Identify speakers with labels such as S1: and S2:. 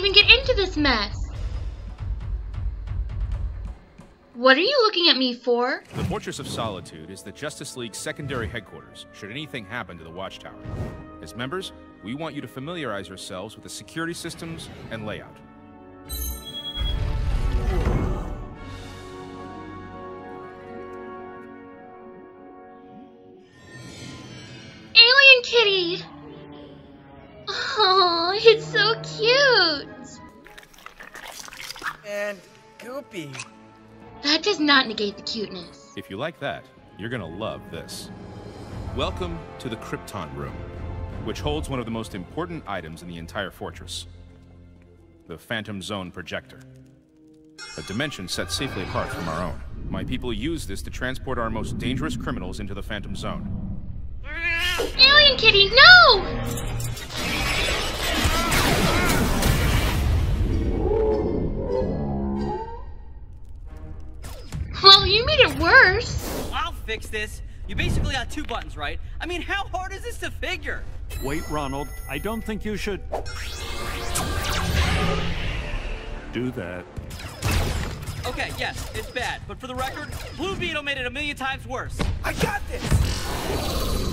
S1: even get into this mess? What are you looking at me for?
S2: The Fortress of Solitude is the Justice League's secondary headquarters, should anything happen to the Watchtower. As members, we want you to familiarize yourselves with the security systems and layout.
S1: Alien kitty! Oh, it's so cute!
S3: And goopy.
S1: That does not negate the cuteness.
S2: If you like that, you're gonna love this. Welcome to the Krypton Room, which holds one of the most important items in the entire fortress. The Phantom Zone Projector. A dimension set safely apart from our own. My people use this to transport our most dangerous criminals into the Phantom Zone.
S1: Alien kitty, no! You made it worse.
S4: I'll fix this. You basically got two buttons, right? I mean, how hard is this to figure?
S5: Wait, Ronald. I don't think you should do that.
S4: Okay, yes, it's bad, but for the record, Blue Beetle made it a million times worse.
S3: I got this!